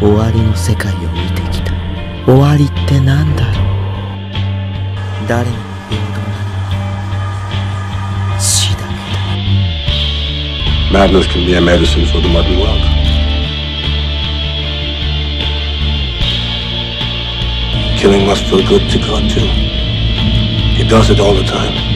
終わりの世界を見てきた終わりって何だろう誰に平等なのは死だけだ Madness can be a medicine for the modern world. Killing must feel good to God, too. He does it all the time.